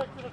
second of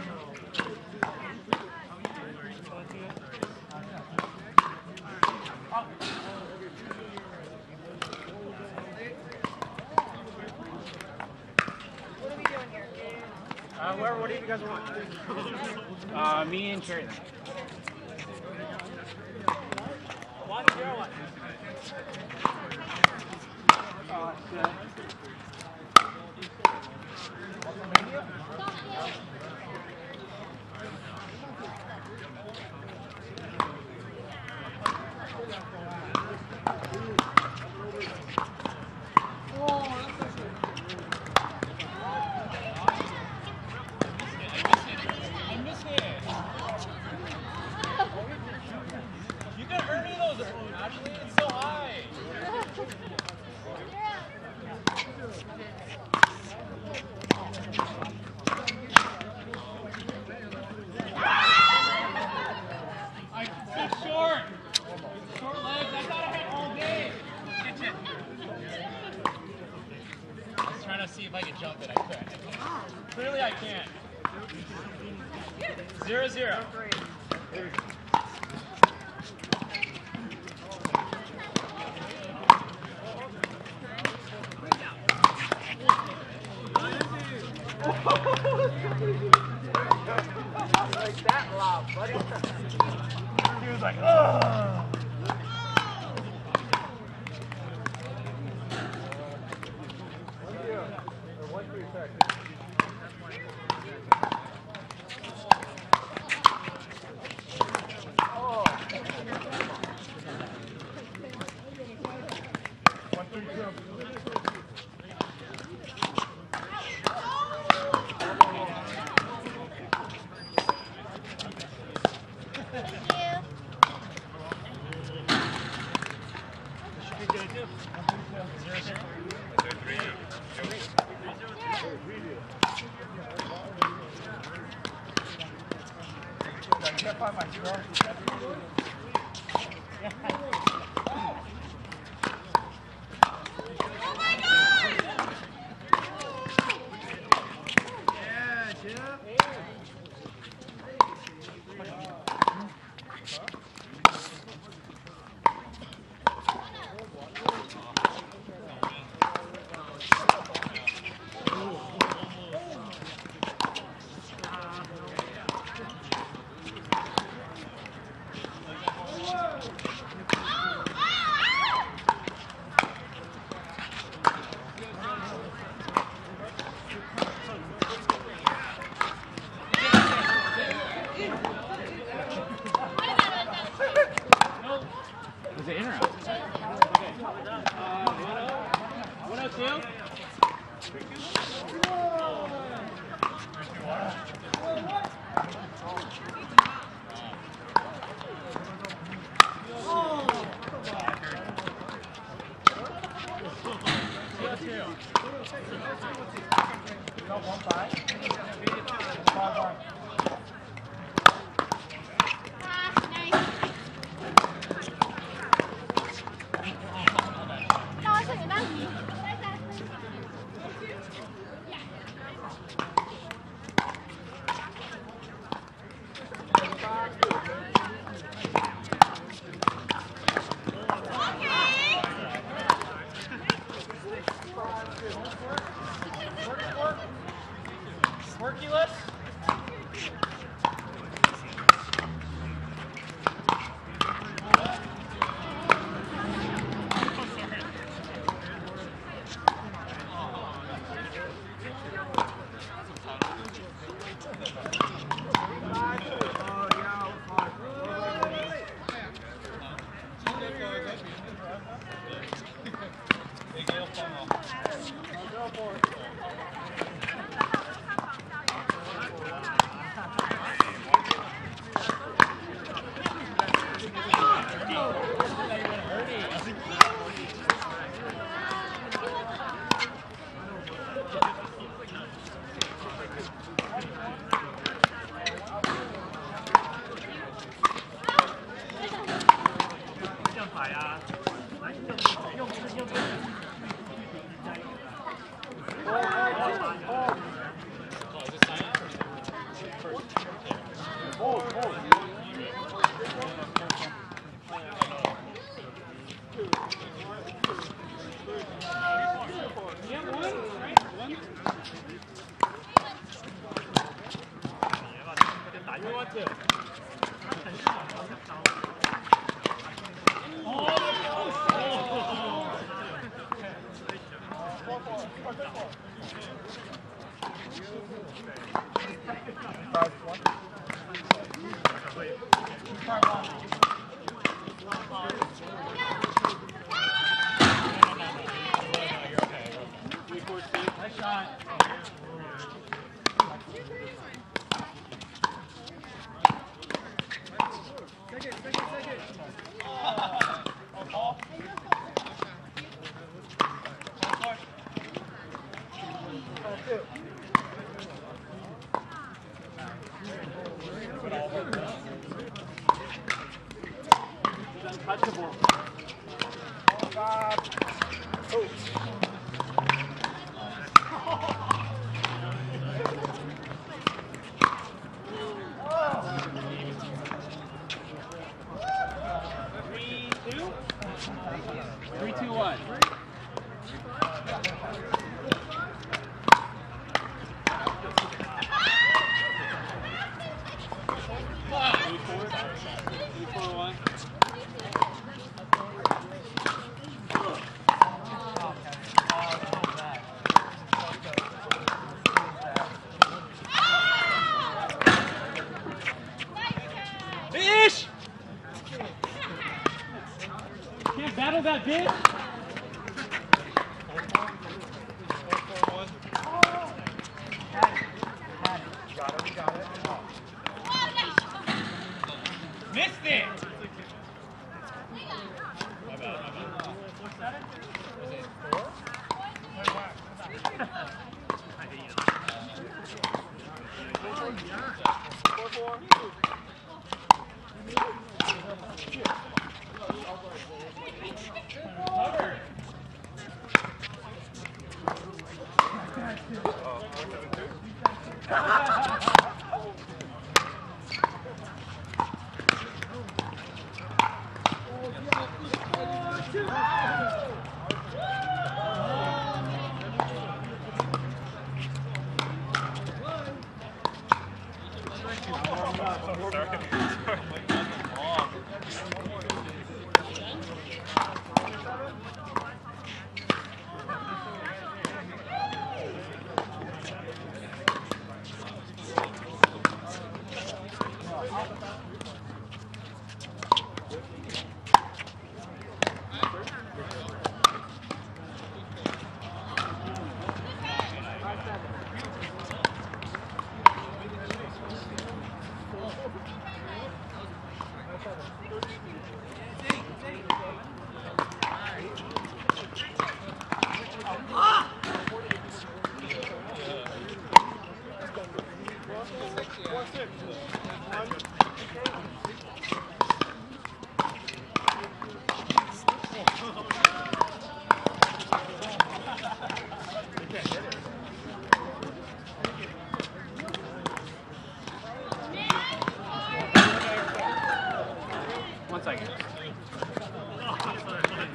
me and Cherry.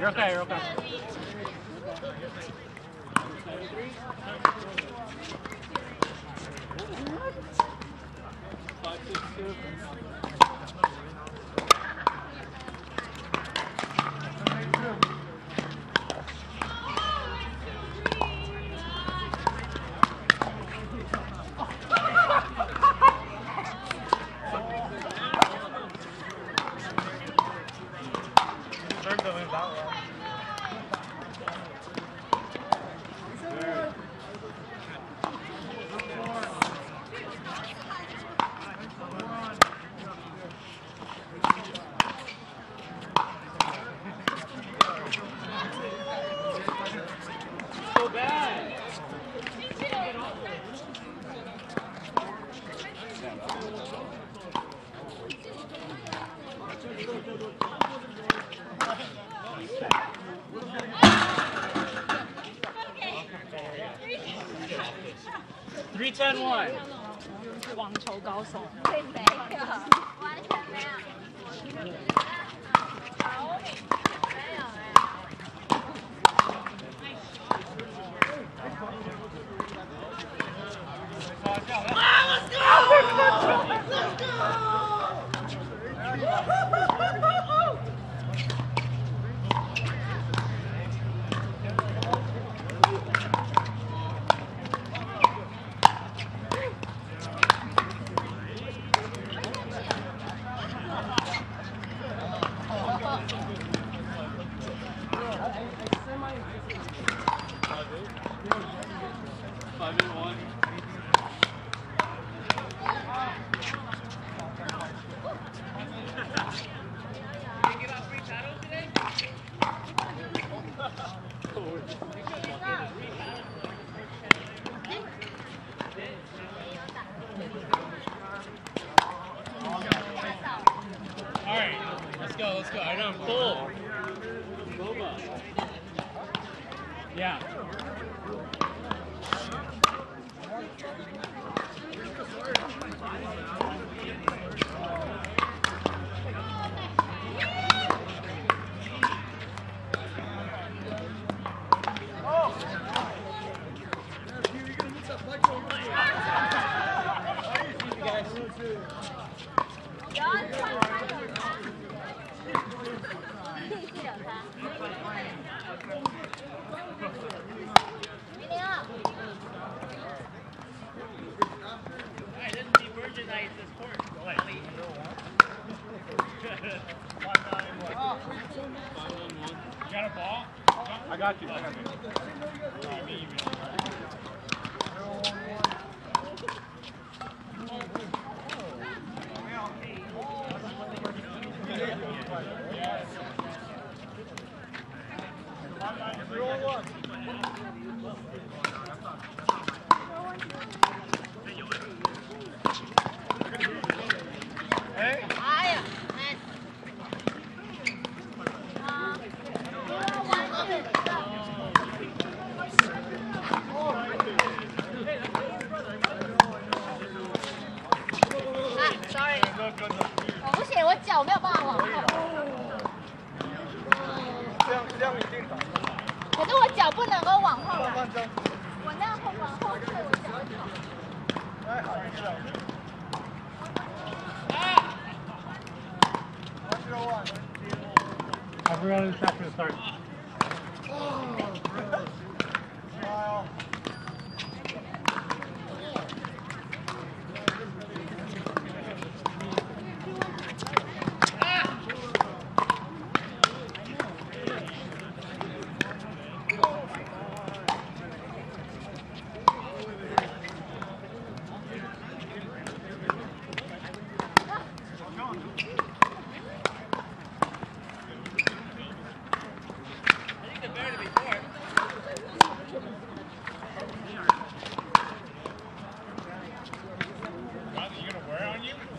You're okay, you're okay. Three。网球高手。完全没有。好，没有。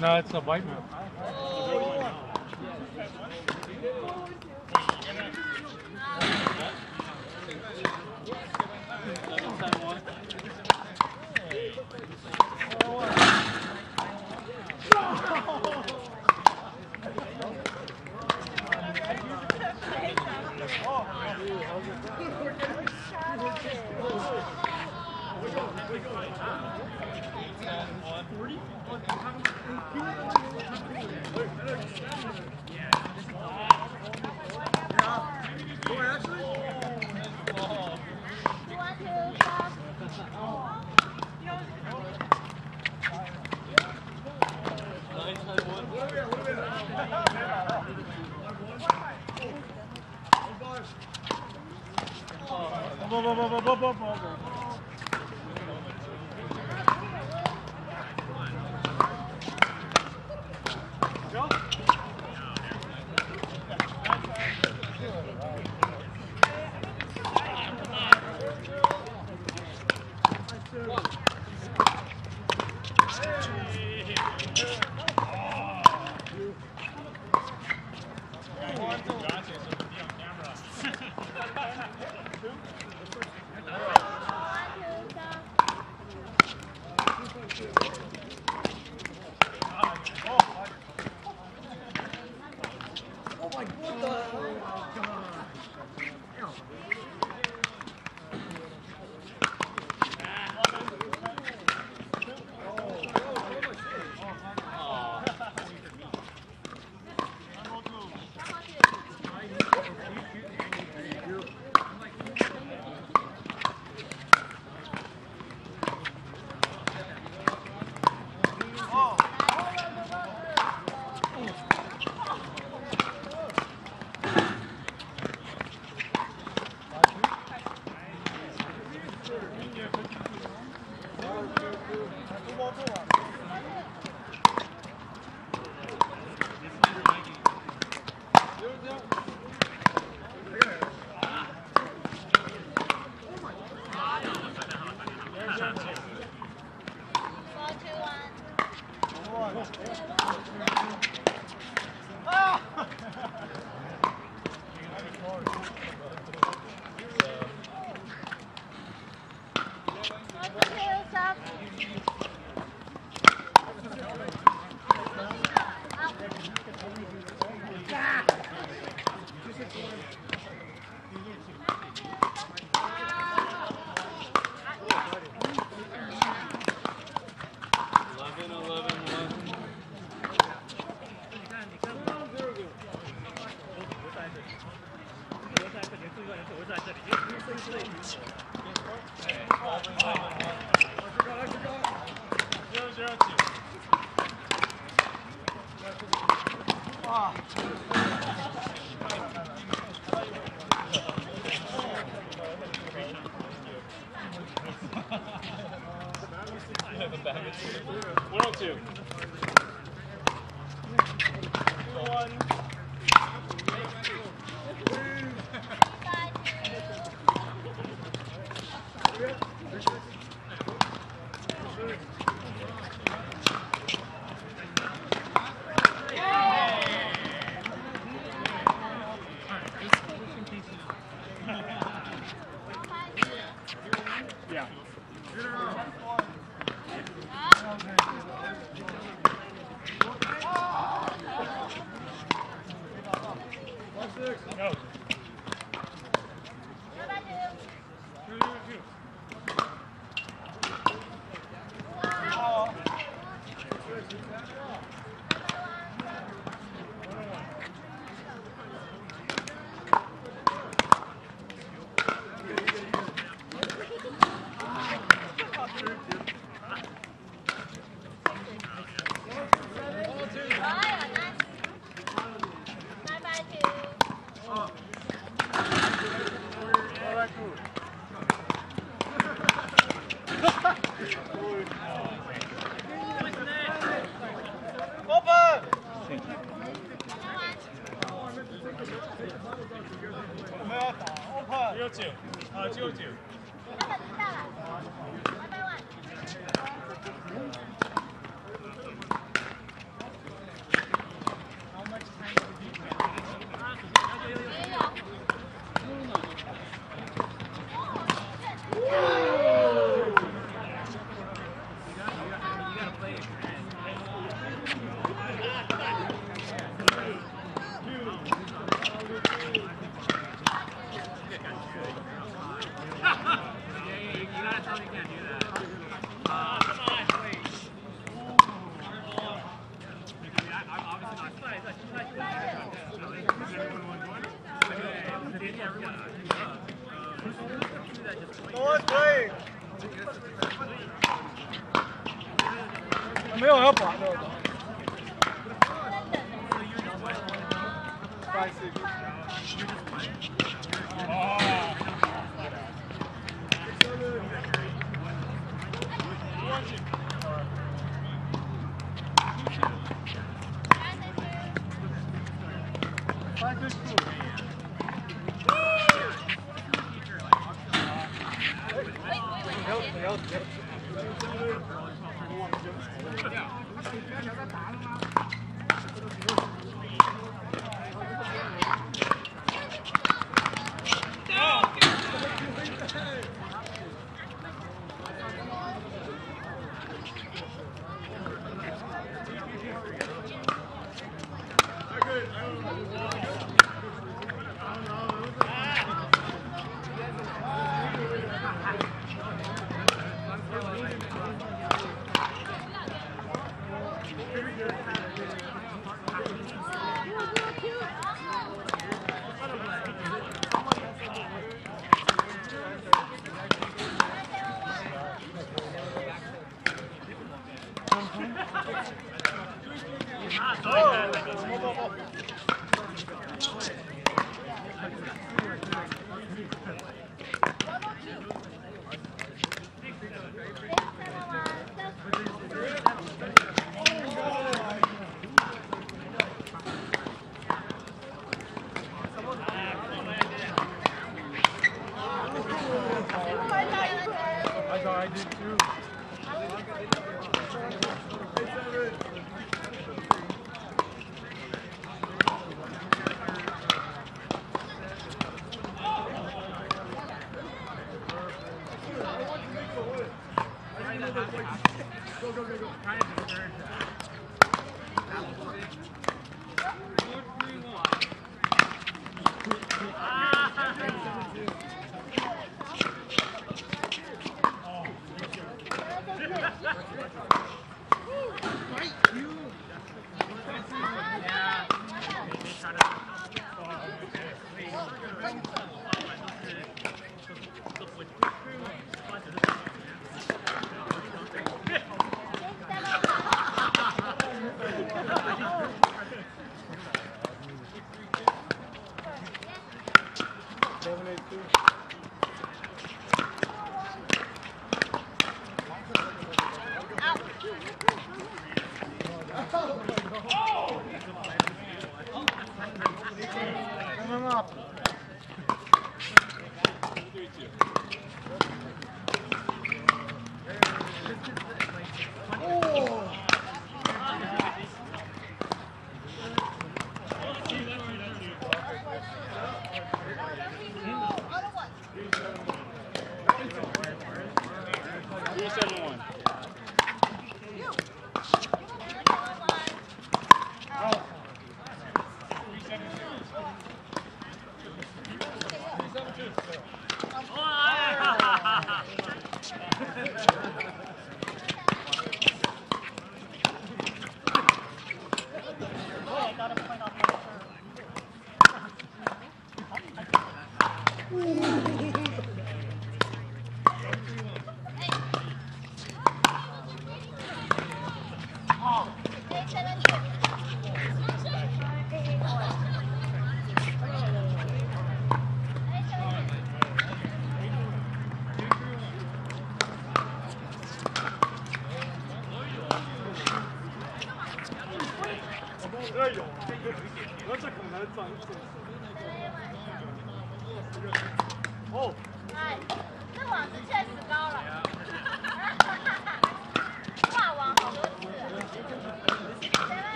No, it's a white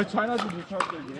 아, 잘나지 못할 때.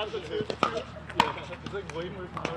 Too. Yeah, it's like way more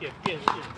That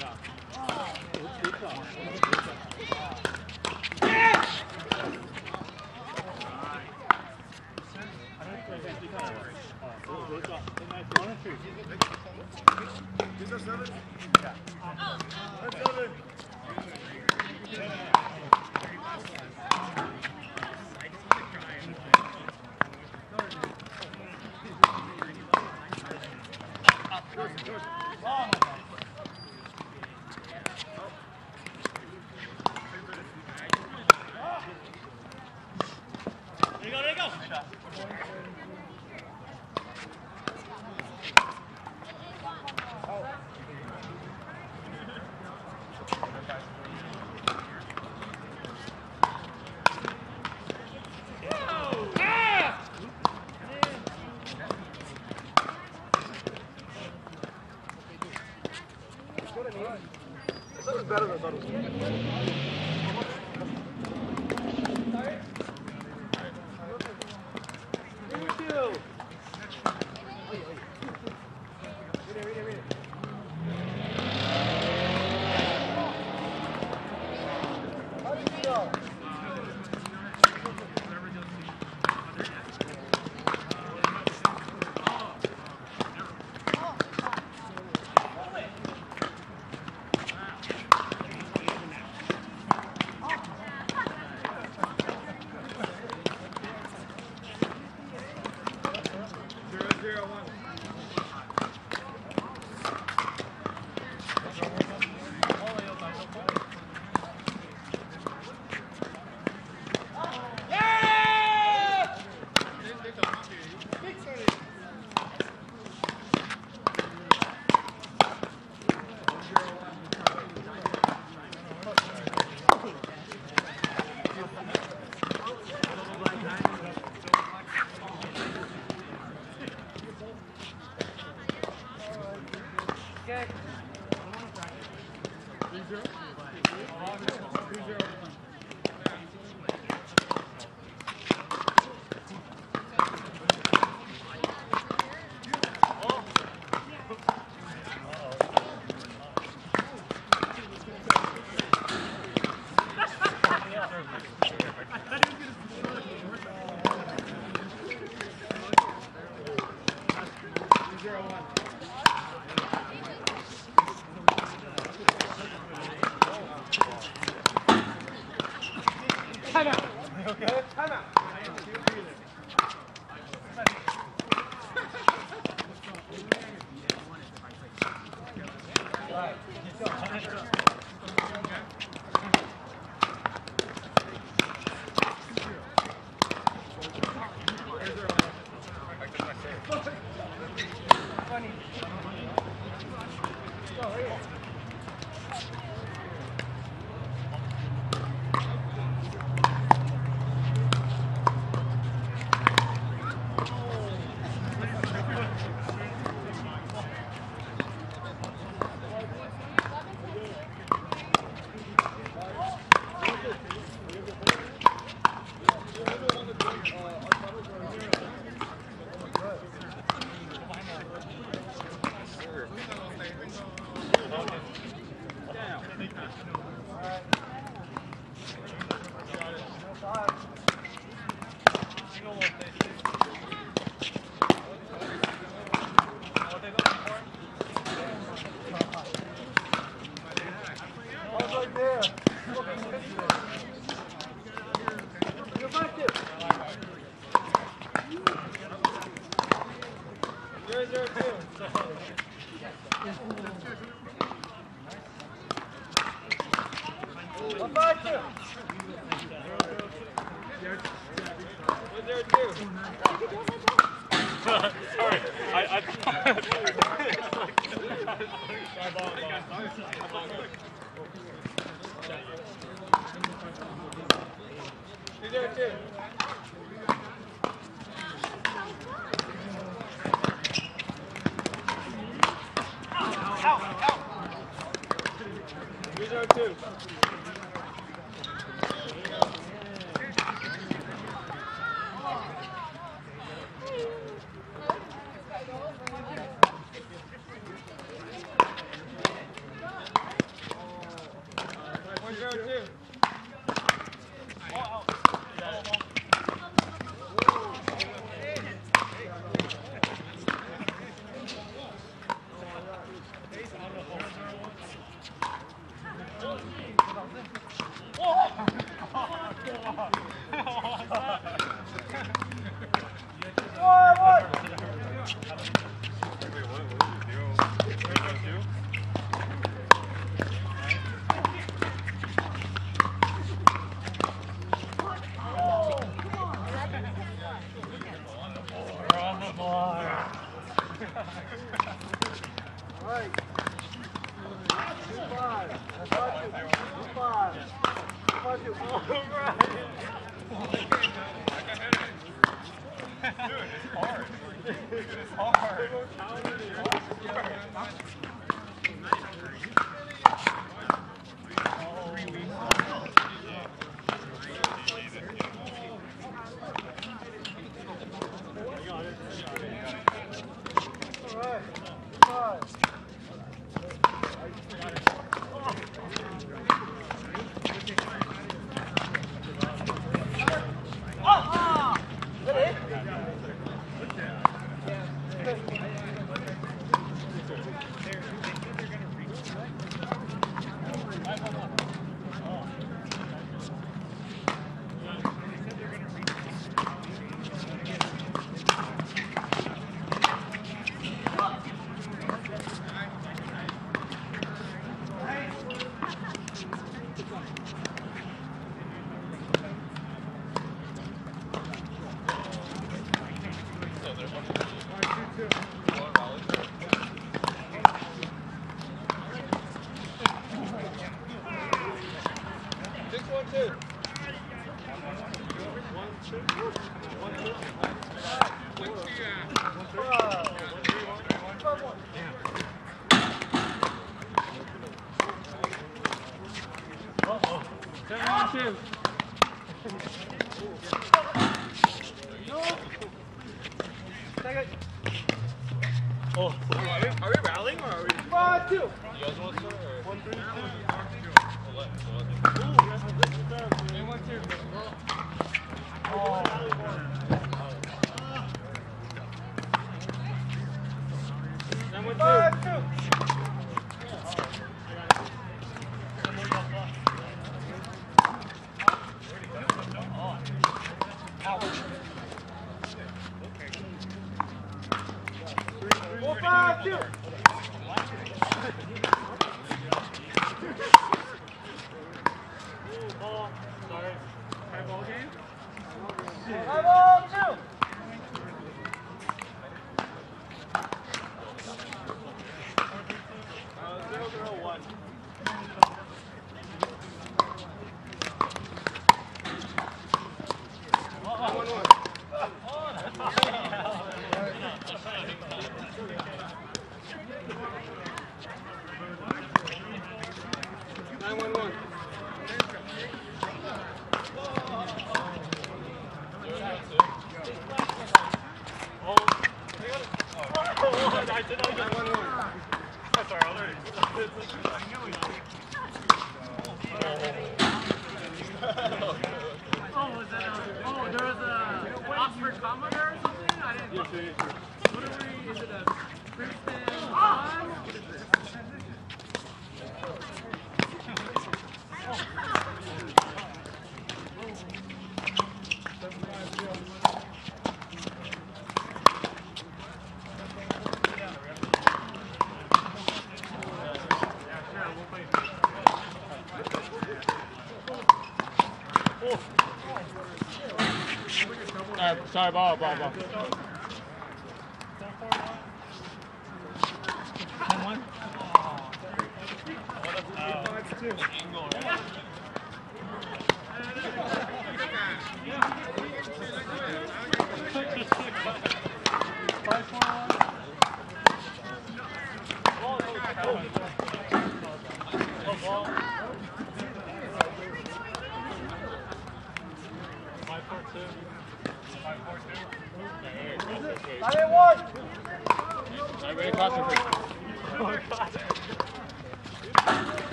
bye, bye, bye, bye.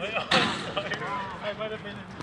Oh, I might have been in.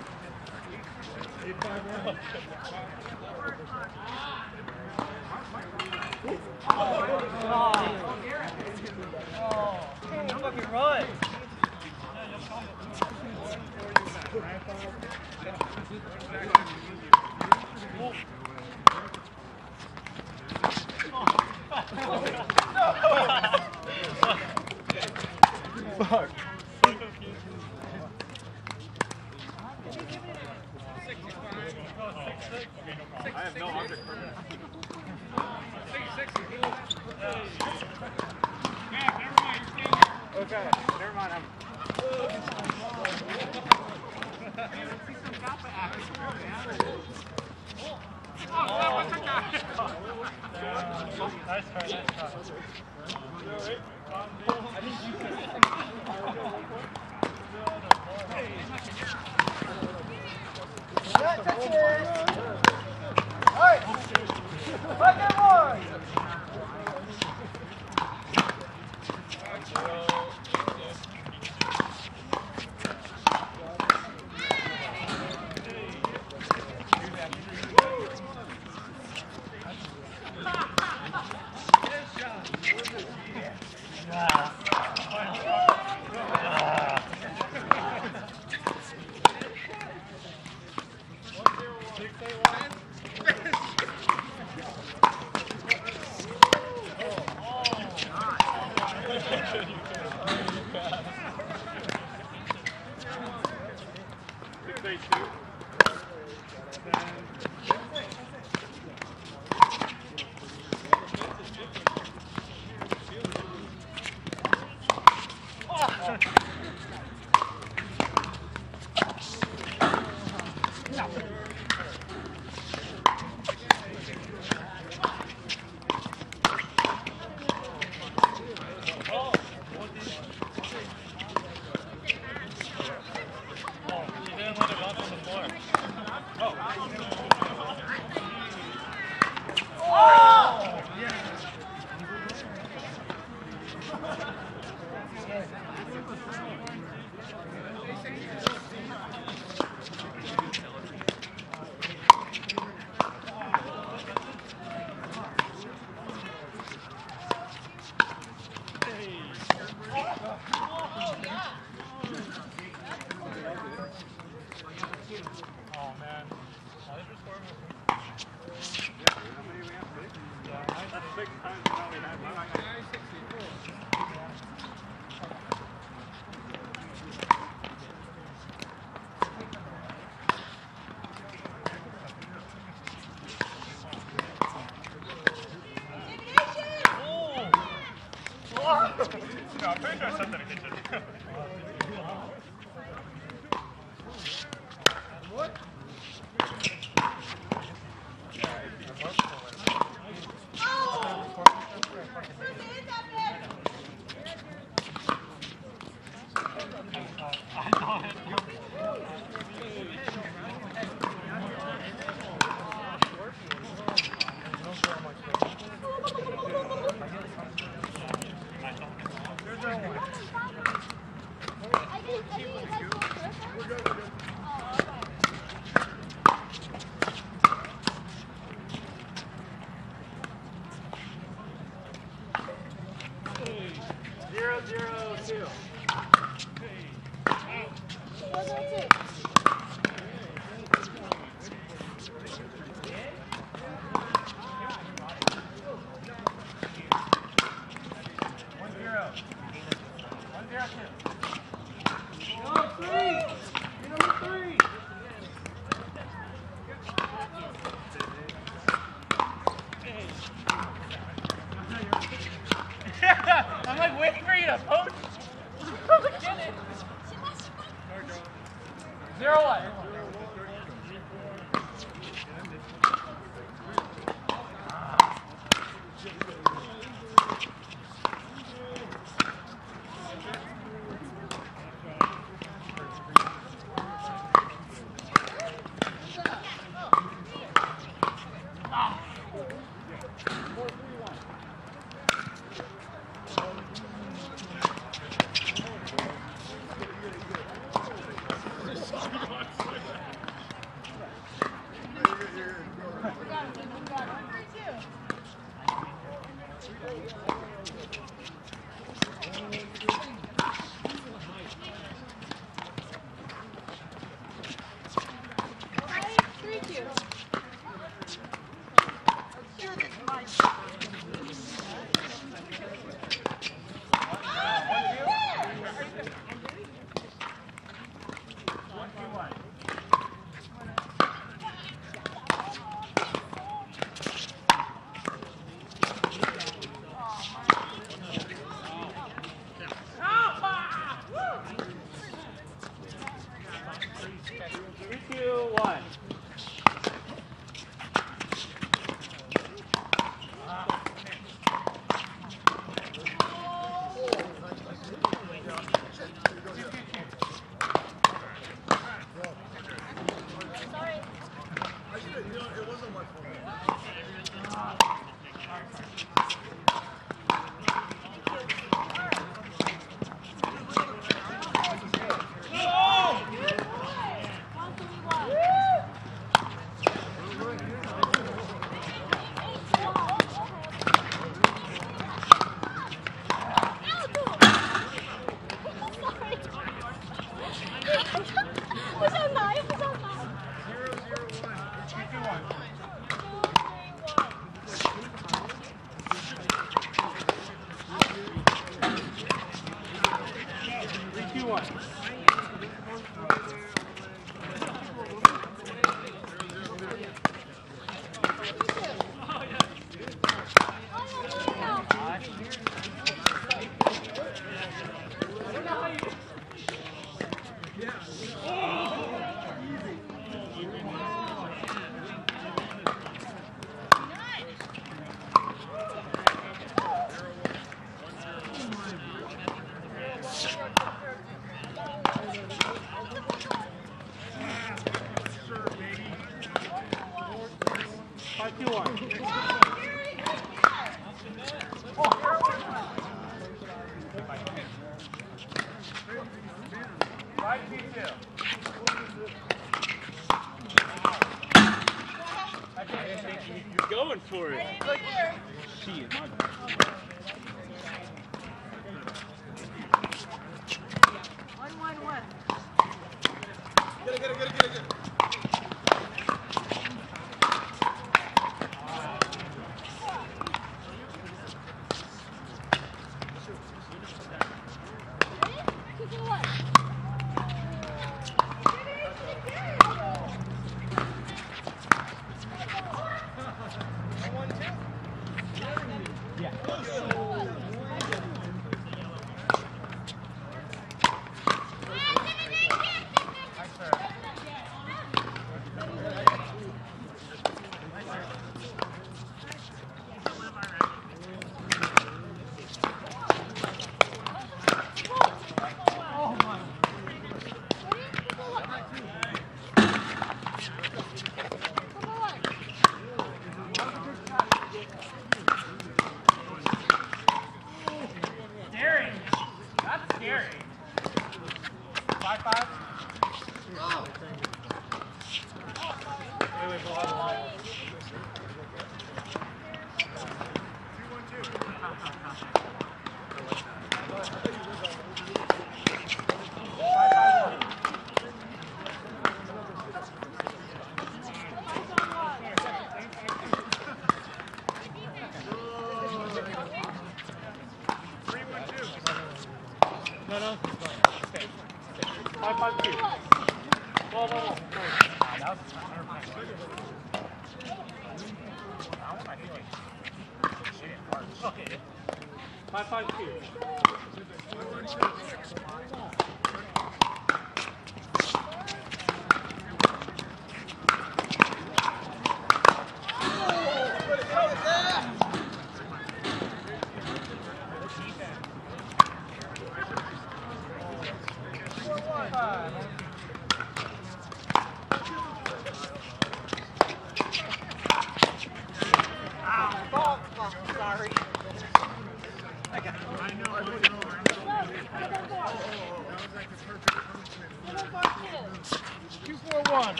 One.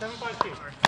Seven.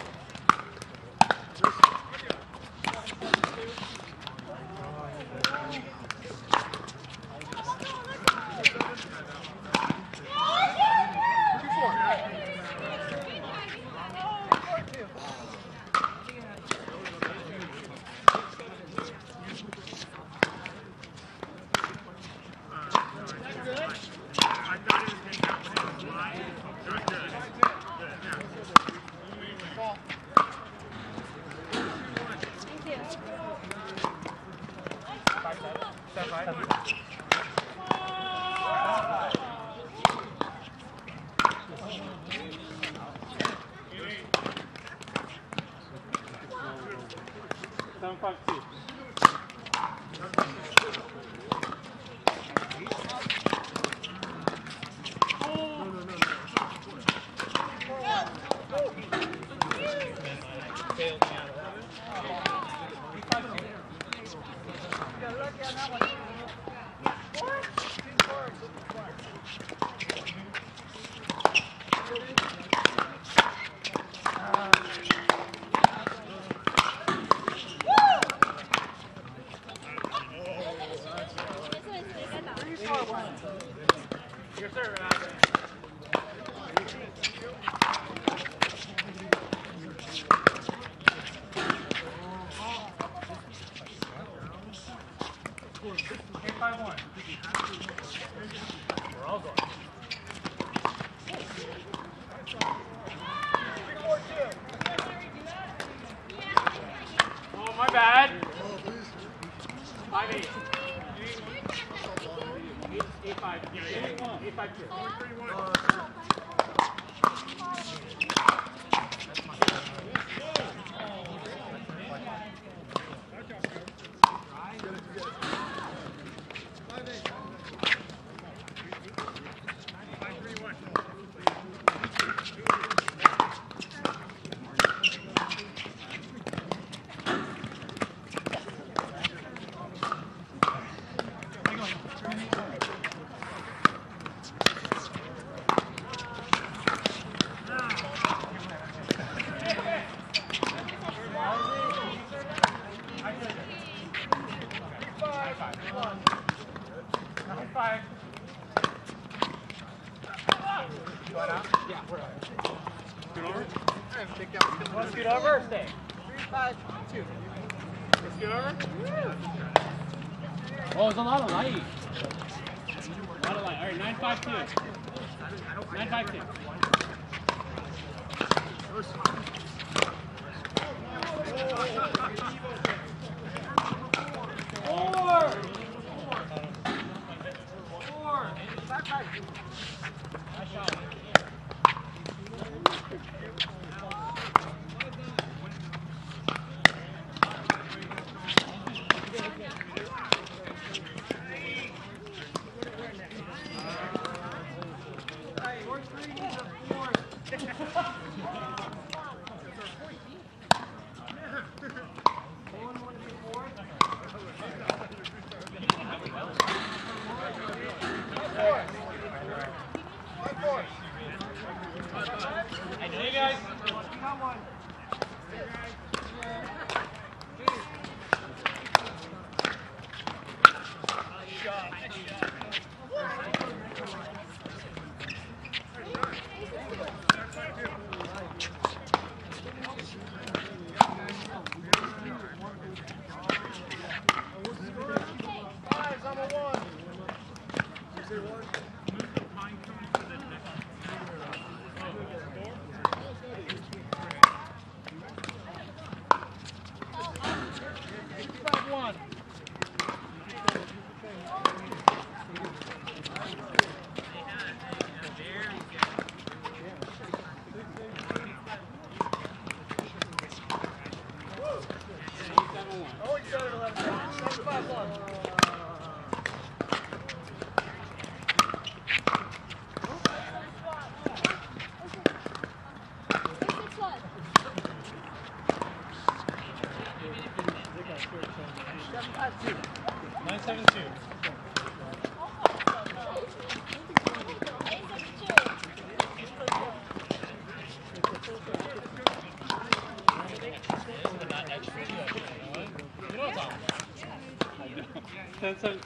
10 seconds.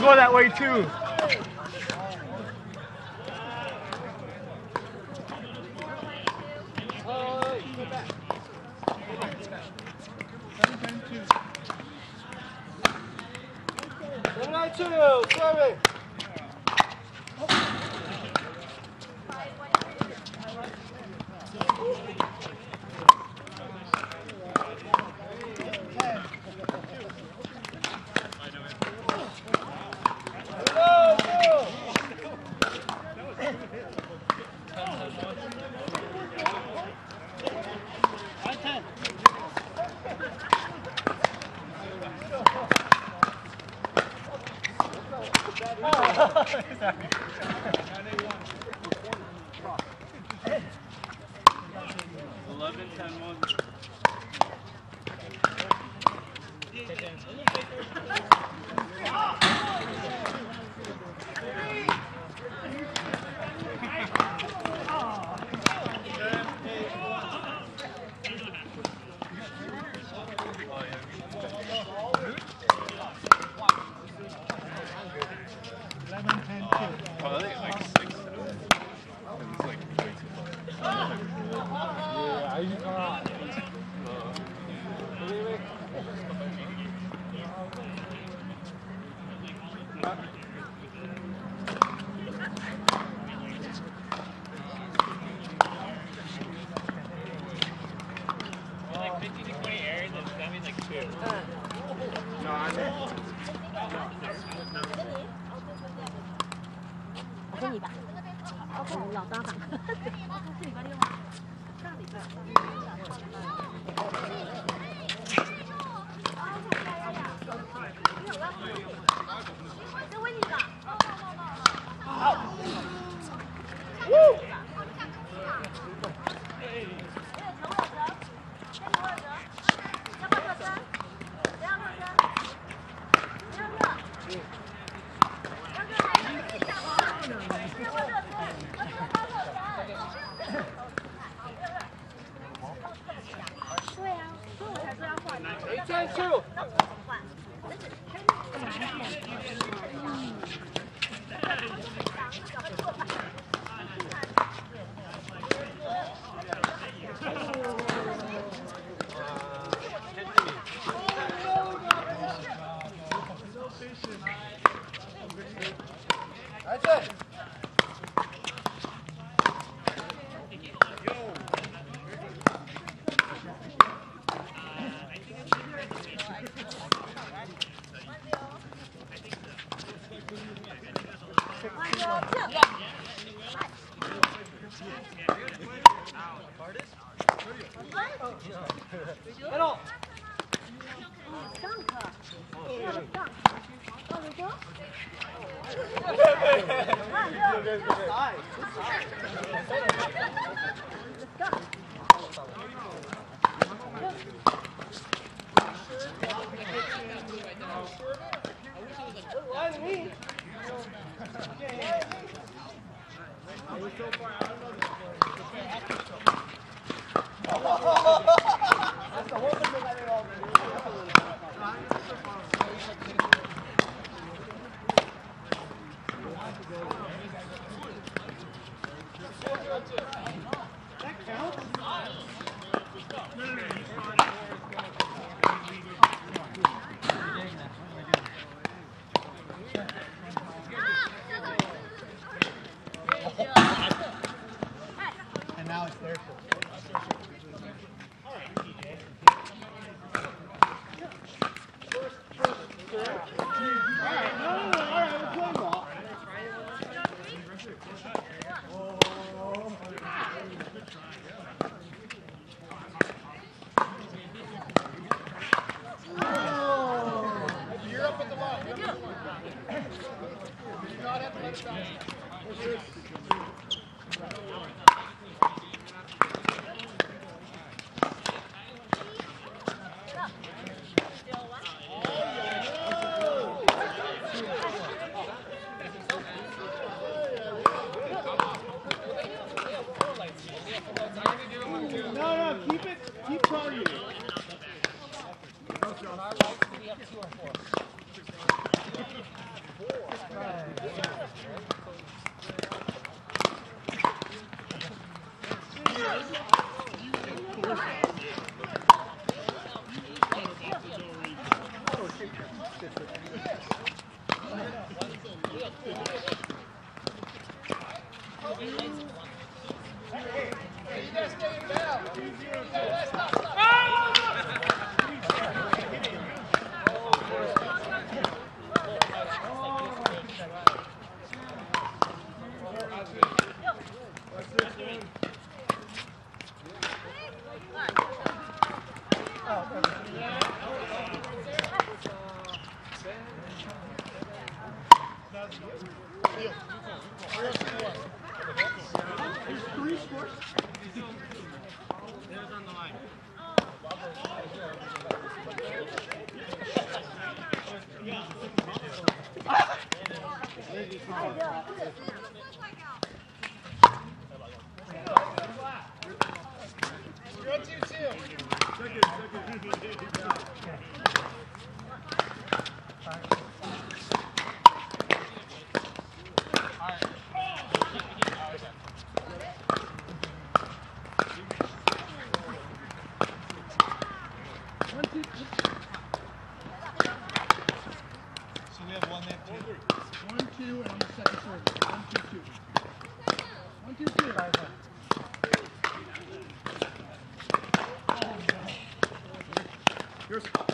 Go that way too. So we have one there, two. One, two, and on the second serve. One, two, two. One, two, two. Five, five. Oh,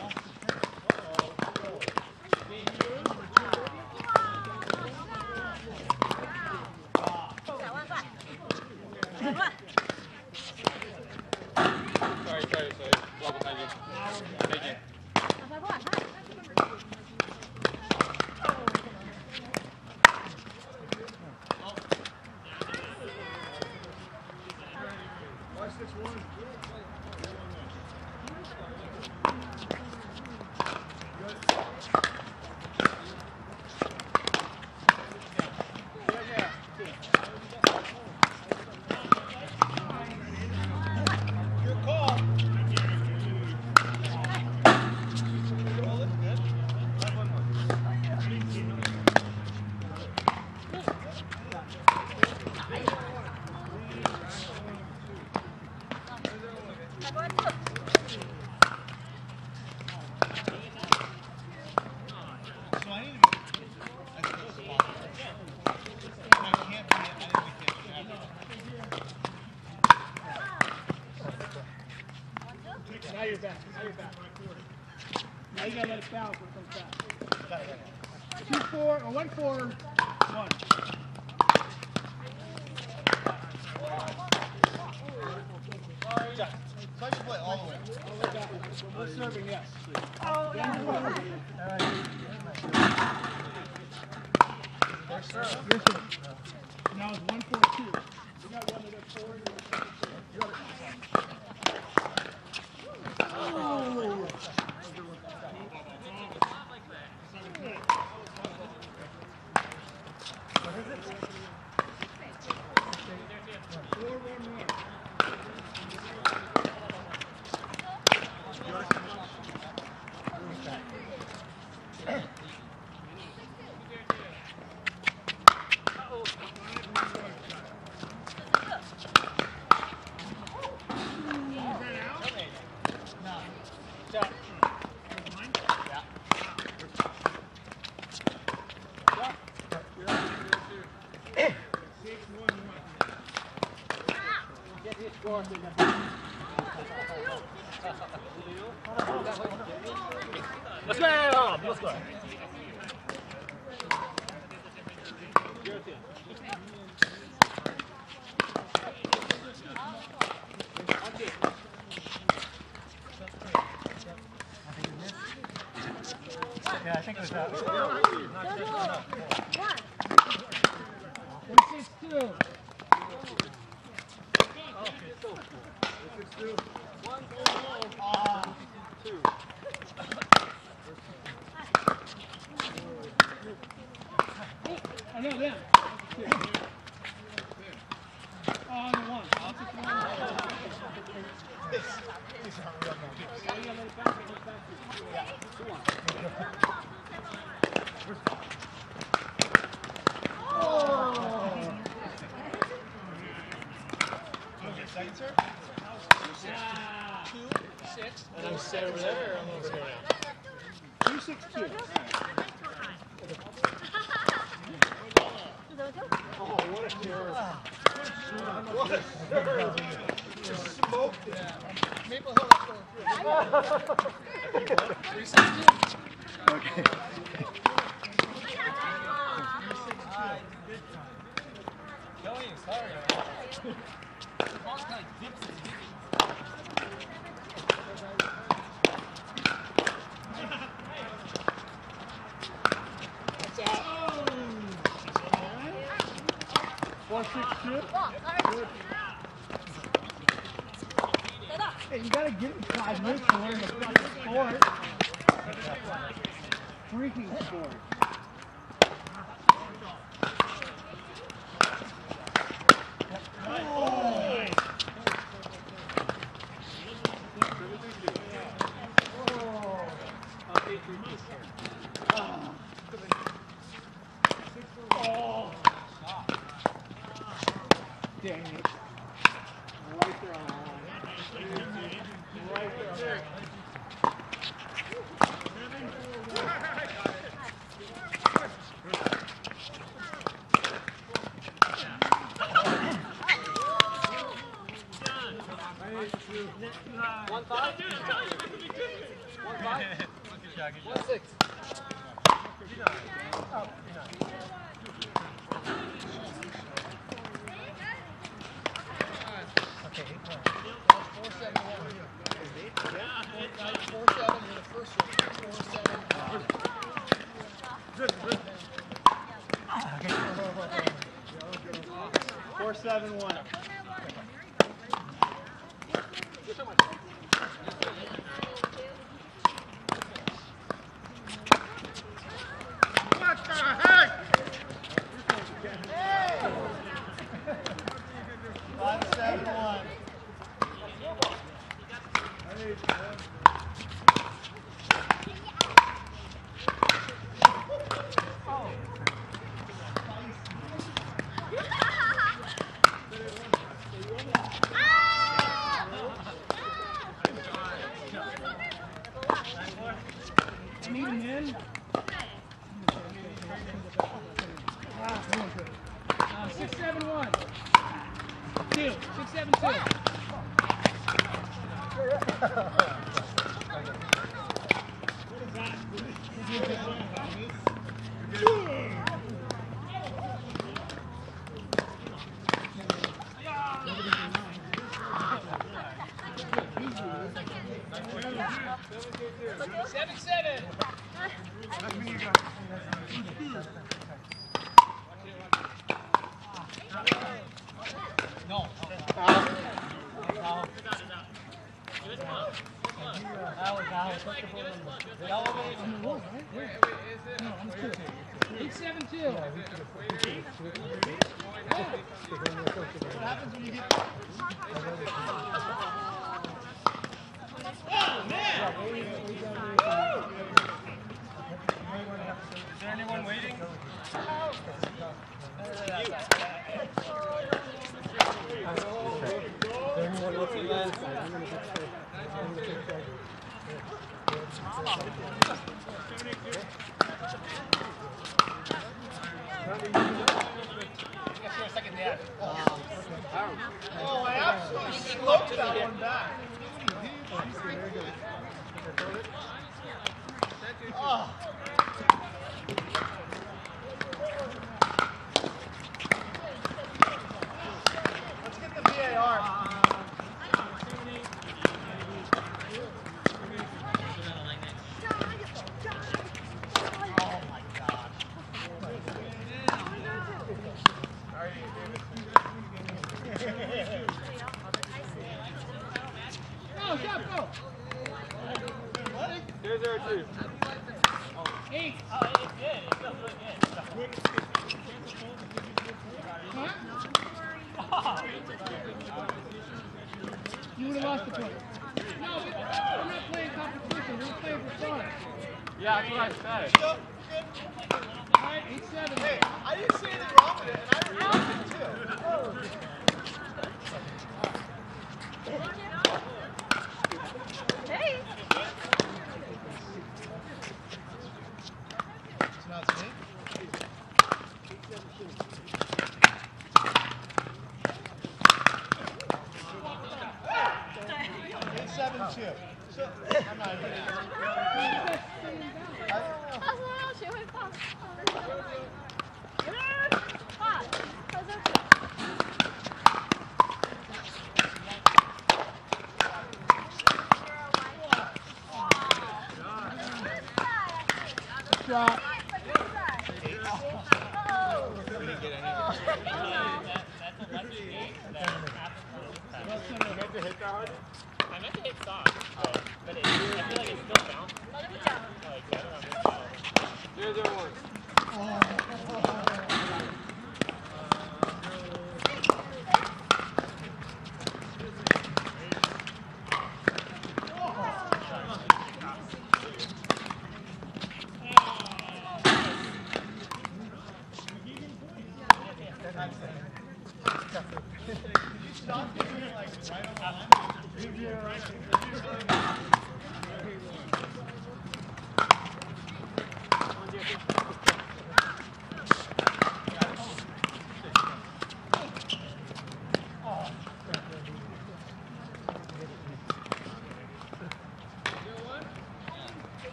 One five? One five? One six.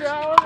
Like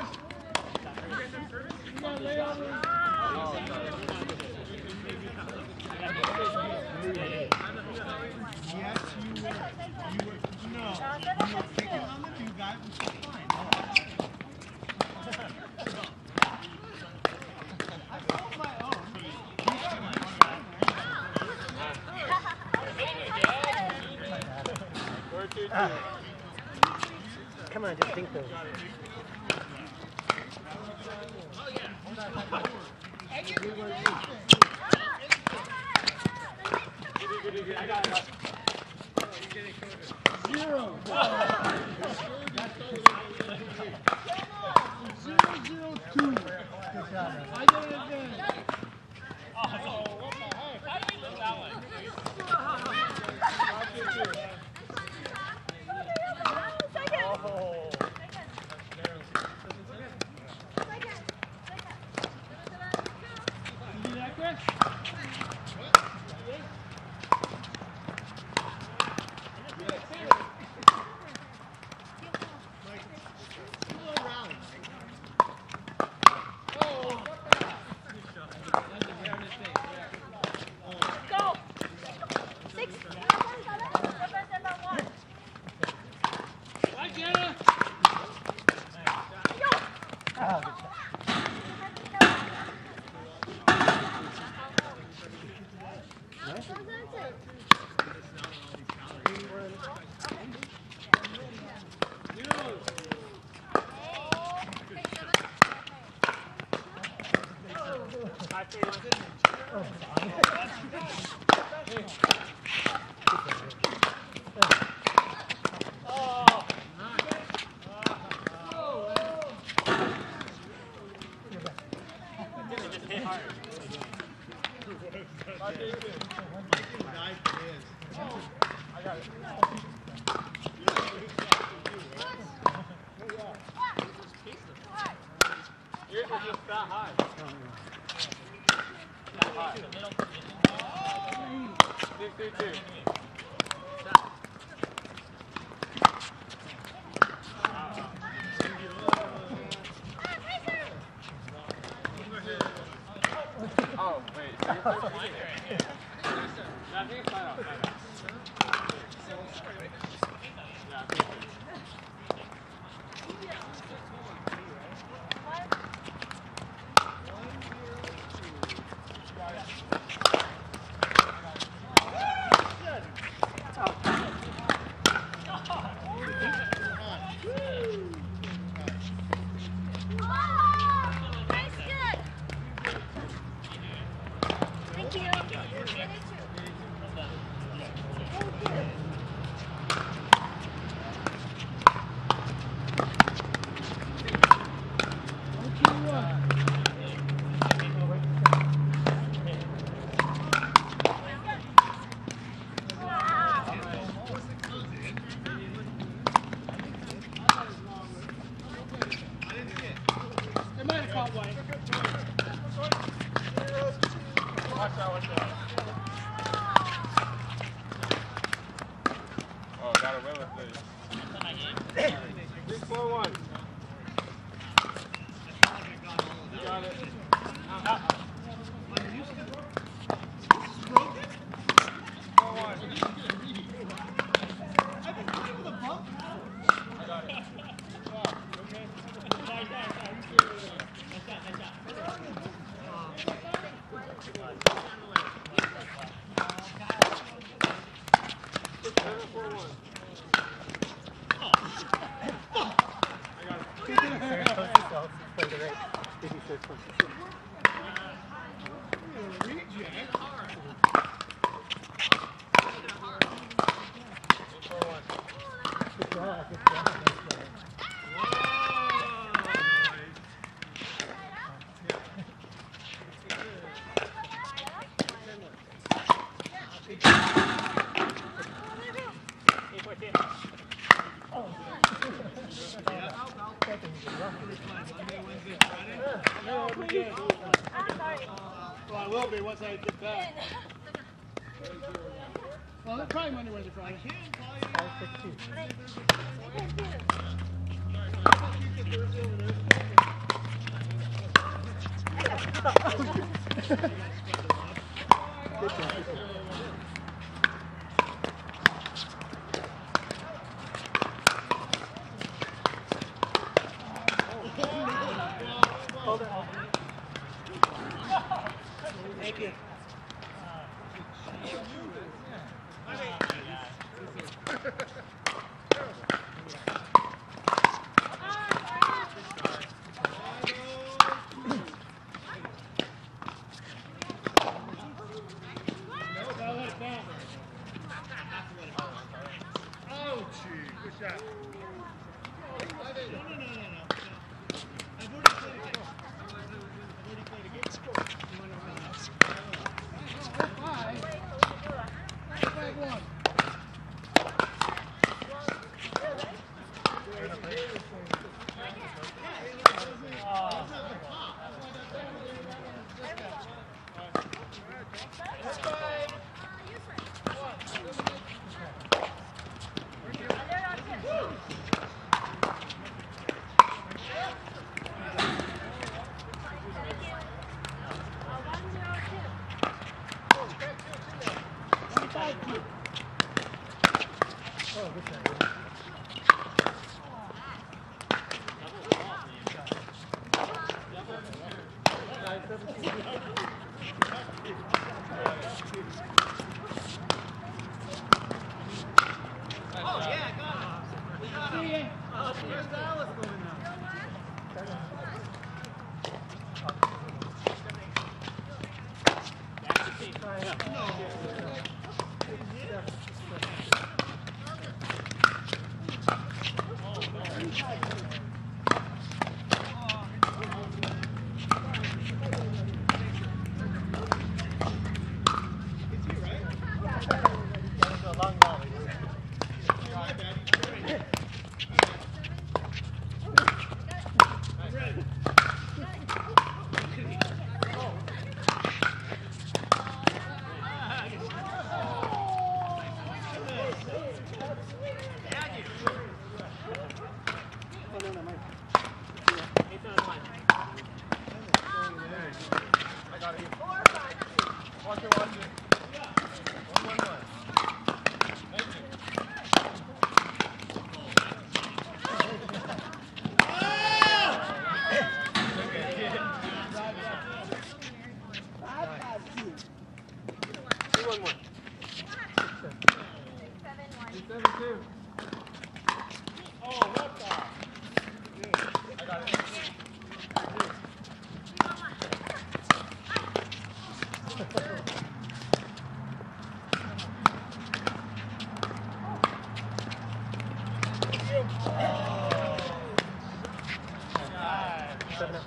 Shut up.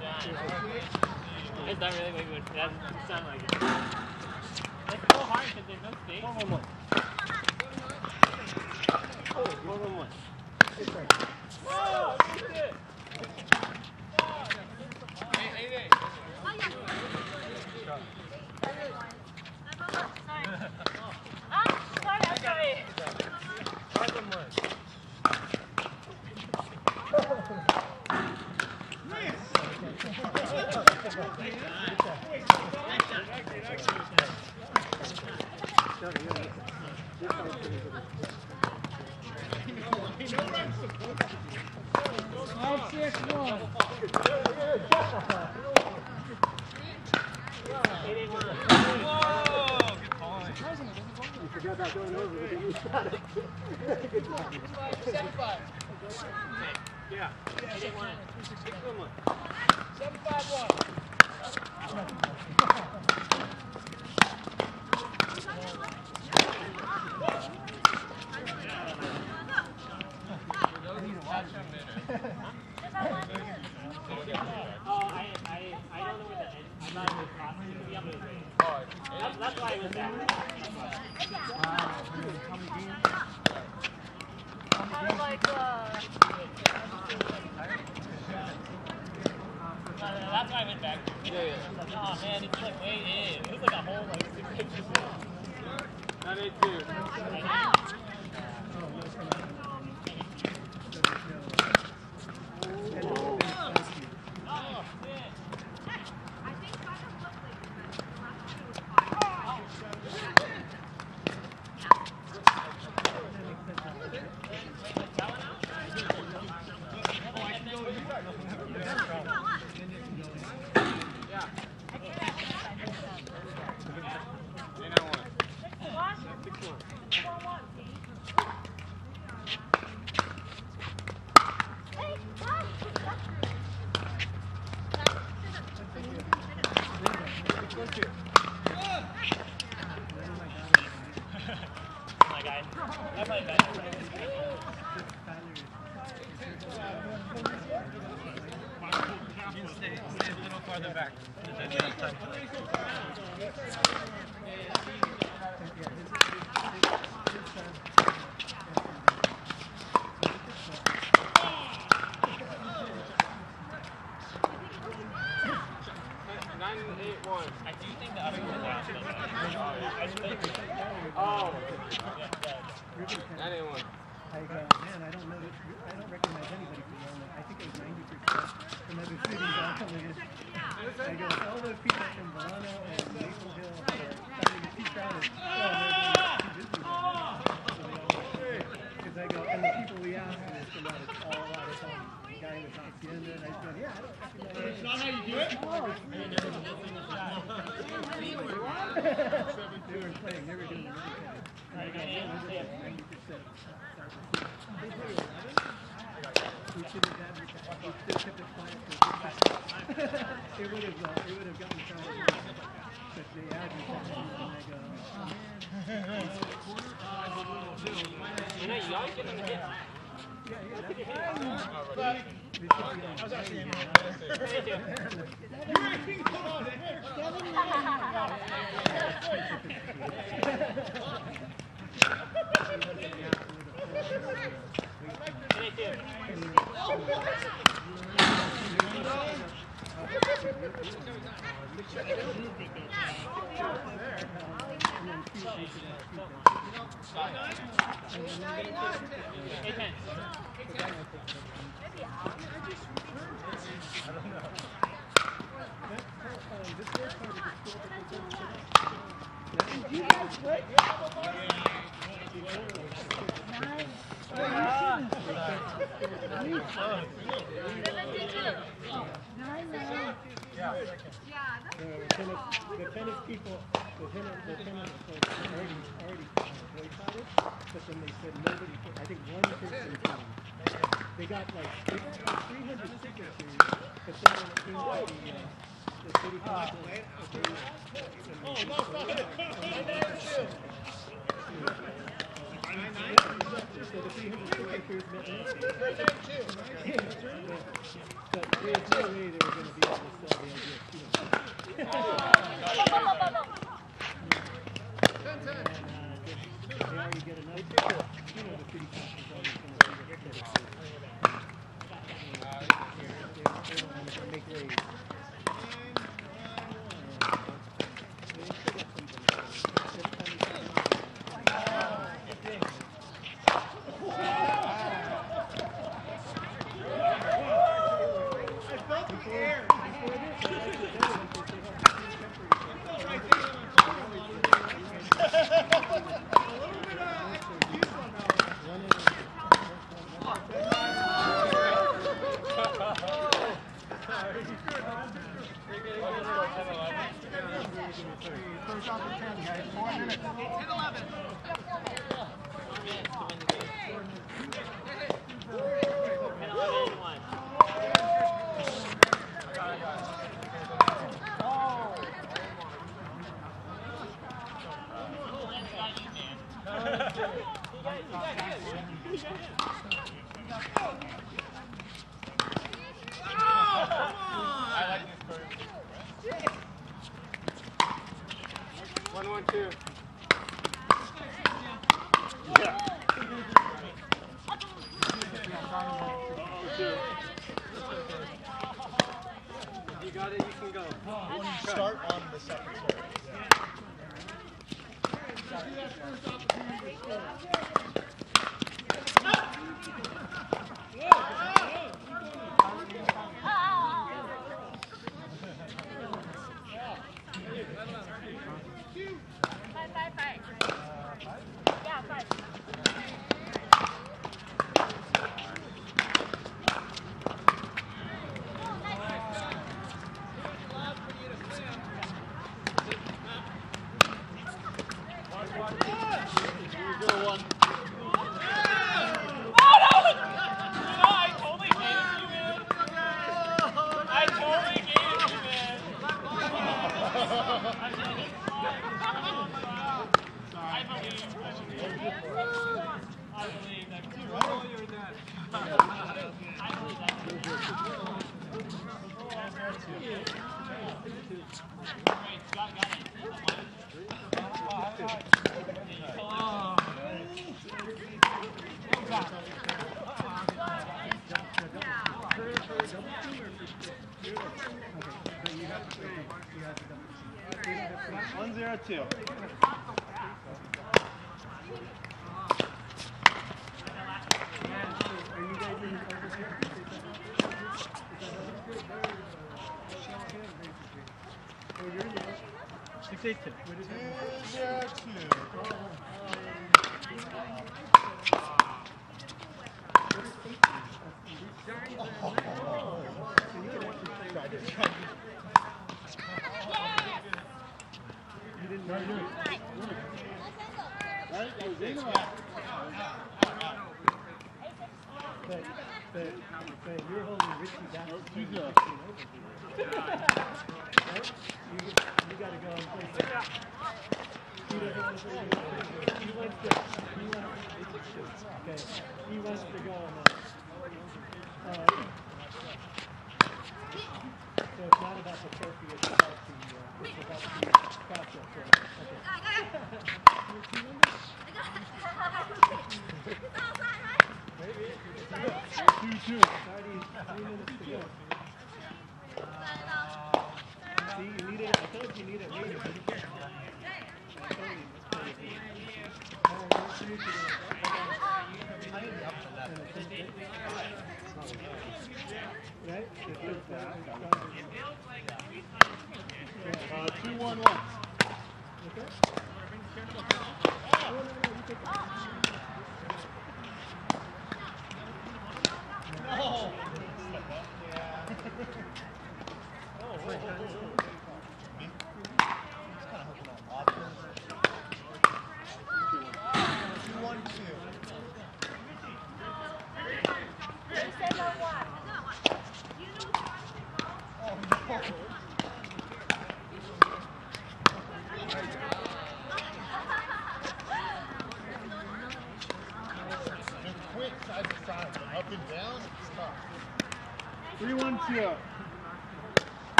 It's not really like good. That doesn't sound like it. It's so hard because there's no space. One, one, one. Oh, one, one, one. This way. Whoa!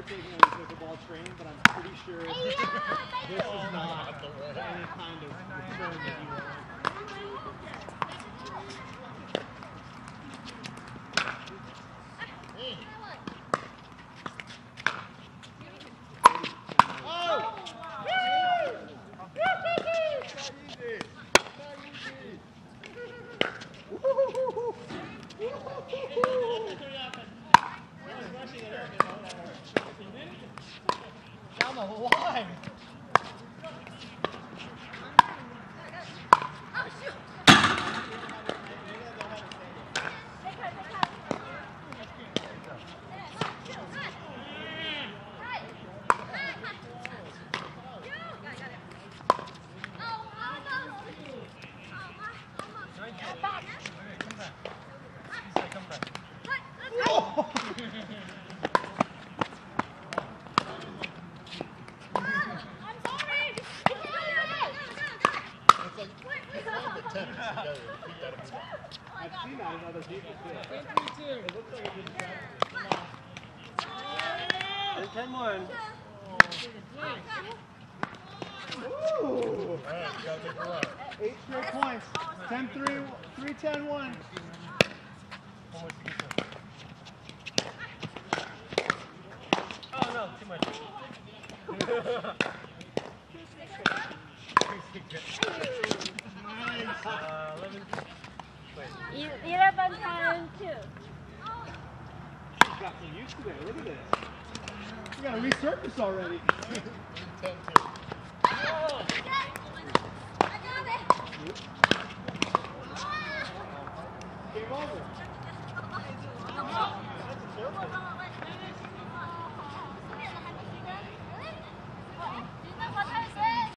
never taken a pickleball train, but I'm pretty sure this is not any kind of return that you are. Ten more. Ooh. Eight straight points. 10-3,